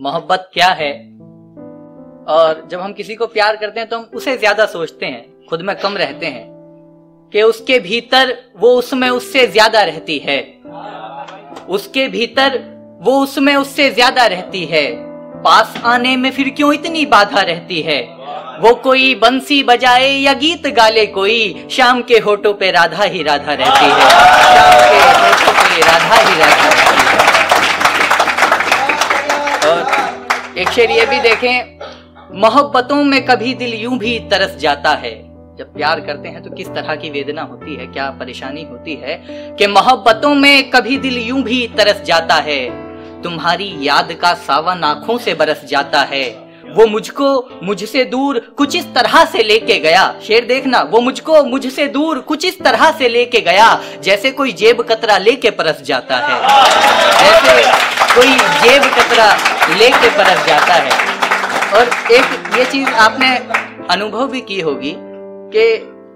मोहब्बत क्या है? और जब हम किसी को प्यार करते हैं तो हम उसे ज़्यादा सोचते हैं, खुद में कम रहते हैं, कि उसके भीतर वो उसमें उससे ज़्यादा रहती है। उसके भीतर वो उसमें उससे ज़्यादा रहती है। पास आने में फिर क्यों इतनी बाधा रहती है? वो कोई बंसी बजाए या गीत गाले कोई, शाम के होठों पे राधा ही राधा रहती है। शाम के होठों पे राधा ही राधा रहती है। और एक शेर ये भी देखें, मोहब्बतों में कभी दिल यूँ भी तरस जाता है। जब प्यार करते हैं तो किस तरह की वेदना होती है, क्या परेशानी होती है कि मोहब्बतों में कभी दिल यूँ भी तरस जाता है। तुम्हारी याद का सावन आँखों से बरस जाता है। वो मुझको मुझसे दूर कुछ इस तरह से लेके गया। शेर देखना, वो मुझको मुझसे दूर कुछ इस तरह से लेके गया, जैसे कोई जेब कतरा लेके परस जाता है। जैसे कोई जेब कतरा लेके परस जाता है। और एक ये चीज़ आपने अनुभव भी की होगी कि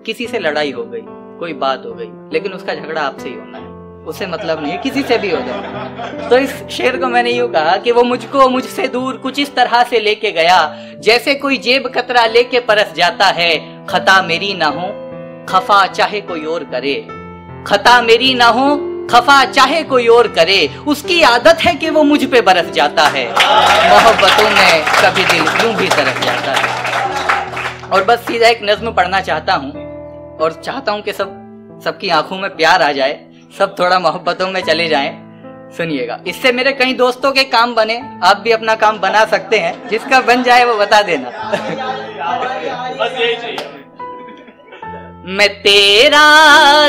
किसी से लड़ाई हो गई, कोई बात हो गई, लेकिन उसका झगड़ा आपसे ही होना है। उसे मतलब नहीं है, किसी से भी हो जाए। तो इस शेर को मैंने यूँ कहा कि वो मुझको मुझसे दूर कुछ इस तरह से लेके गया, जैसे कोई जेब कतरा लेके परस जाता है, खता मेरी ना हो, खफा चाहे कोई और करे। खता मेरी ना हो खफा चाहे कोई और करे, उसकी आदत है कि वो मुझ पे बरस जाता है। मोहब्बतों में कभी दिल यूँ भी तरस जाता है। और बस सीधा एक नज्म पढ़ना चाहता हूँ, और चाहता हूँ कि सब, सबकी आँखों में प्यार आ जाए, सब थोड़ा मोहब्बतों में चले जाएँ। सुनिएगा। इससे मेरे कई दोस्तों के काम बने, आप भी अपना काम बना सकते हैं, जिसका बन जाए वो बता देना। बस यही चाहिए। मैं तेरा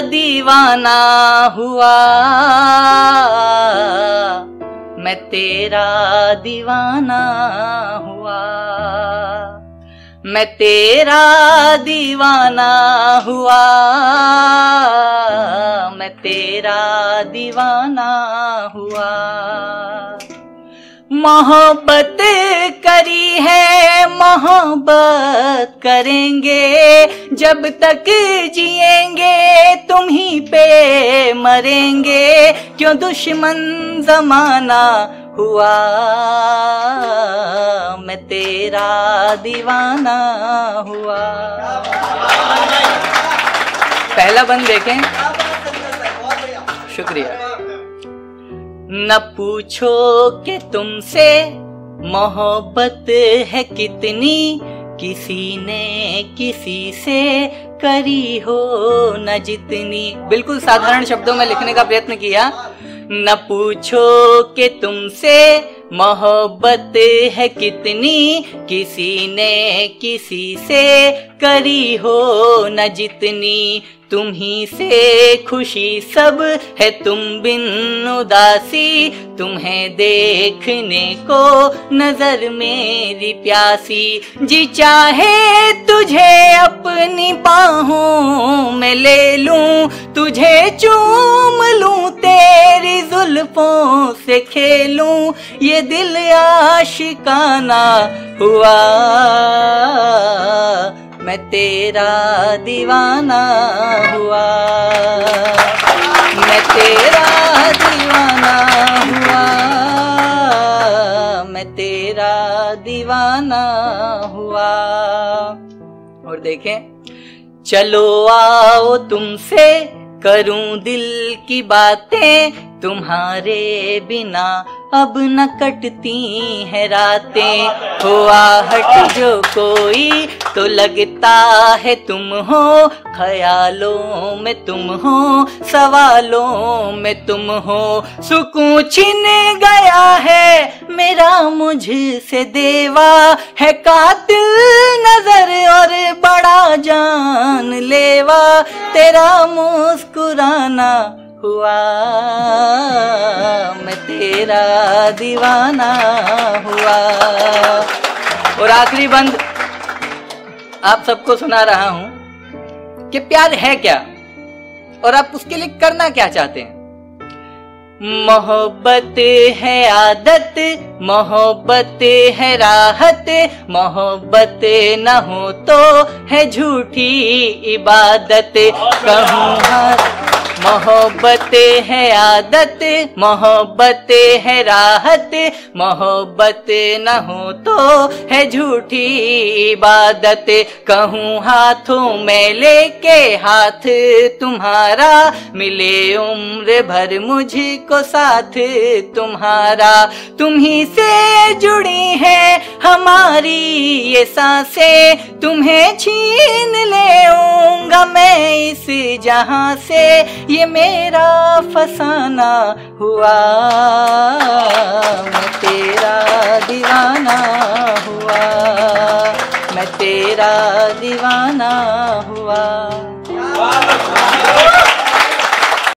दीवाना हुआ। मैं तेरा दीवाना हुआ। मैं तेरा दीवाना हुआ। मैं तेरा दीवाना हुआ। मोहब्बत करी है, मोहब्बत करेंगे। जब तक जिएँगे, तुम ही पे मरेंगे। क्यों दुश्मन जमाना हुआ? मैं तेरा दीवाना हुआ। पहला बंद देखें। शुक्रिया। न पूछो कि तुमसे मोहब्बत है कितनी, किसी ने किसी से करी हो न जितनी। बिल्कुल साधारण शब्दों में लिखने का प्रयत्न किया। न पूछो कि तुमसे मोहब्बत है कितनी, किसी ने किसी से करी हो न जितनी। तुम ही से खुशी सब है, तुम बिन उदासी। तुम्हें देखने को नज़र मेरी प्यासी। जी चाहे तुझे अपनी बाहों में ले लूँ, तुझे चूम लूँ, तेरी जुल्फों से खेलूं। ये दिल आशिकाना हुआ। मैं तेरा दीवाना हुआ। मैं तेरा दीवाना हुआ। मैं तेरा दीवाना हुआ। और देखें, चलो आओ तुमसे करूँ दिल की बातें। तुम्हारे बिना अब न कटती है रातें। हो आहट जो कोई तो लगता है तुम हो। ख्यालों में तुम हो, सवालों में तुम हो। सुकून छिन गया है मेरा मुझसे देवा। है कातिल नज़र और बड़ा जान लेवा तेरा मुस्कुराना हुआ। दीवाना हुआ। और आखिरी बंद आप सबको सुना रहा हूँ कि प्यार है क्या? और आप उसके लिए करना क्या चाहते हैं? मोहब्बत है आदत मोहब्बत है राहत मोहब्बत न हो तो है झूठी इबादत। कहूँ हाथ मोहब्बत है आदत, मोहब्बत है राहत, मोहब्बत न हो तो है झूठी इबादत। कहूँ हाथों में लेके हाथ तुम्हारा, मिले उम्र भर मुझको साथ तुम्हारा। तुम्ही से जुड़ी है हमारी ये साँसें, तुम्हें छीन लेऊँगा मैं इस जहाँ से। ये मेरा फसाना हुआ मैं तेरा दीवाना हुआ मैं तेरा दीवाना हुआ।